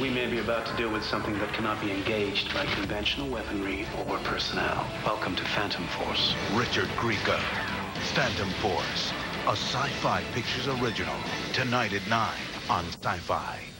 we may be about to deal with something that cannot be engaged by conventional weaponry or personnel. Welcome to Phantom Force. Richard Grieco. Phantom Force. A sci-fi pictures original. Tonight at 9 on Sci-Fi.